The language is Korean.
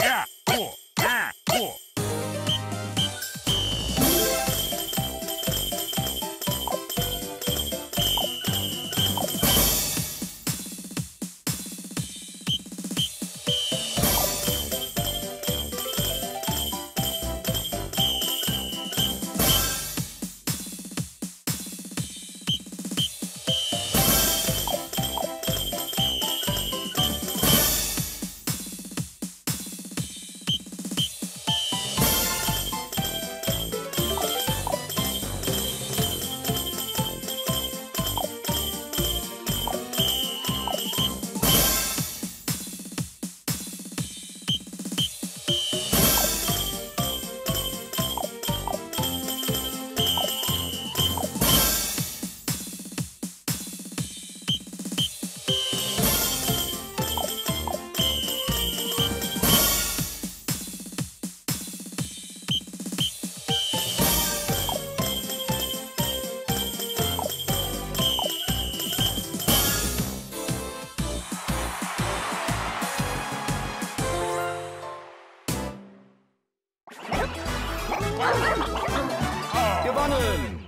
Yeah, cool. 아. 1번은